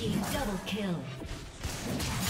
team double kill.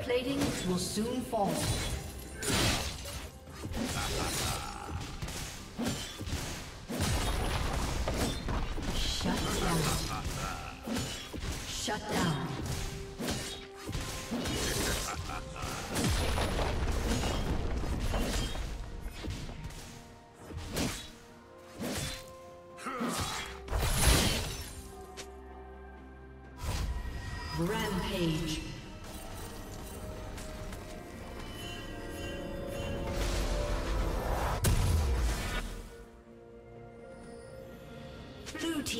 Turret plating will soon fall. Shut down. Shut down. Rampage.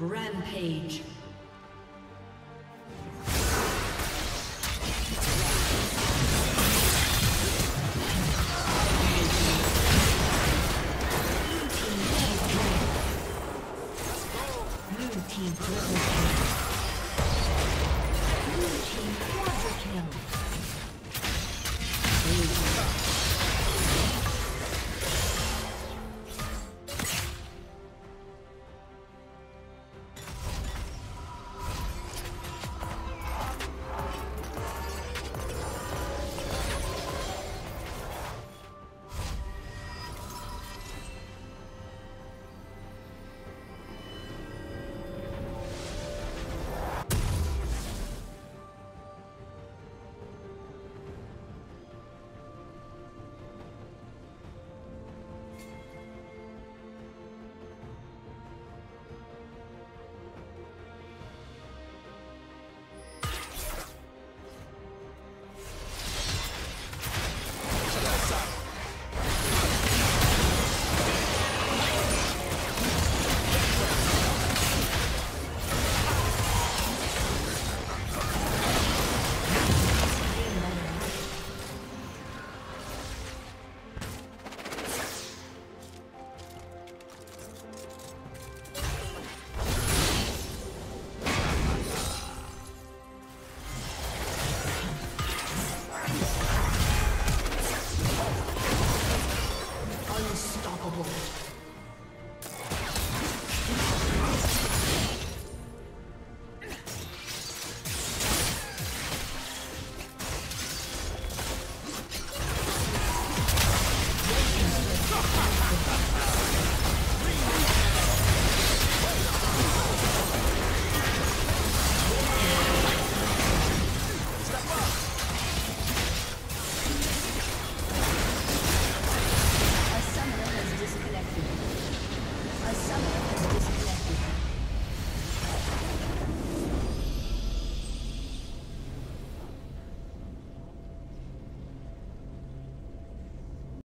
Rampage.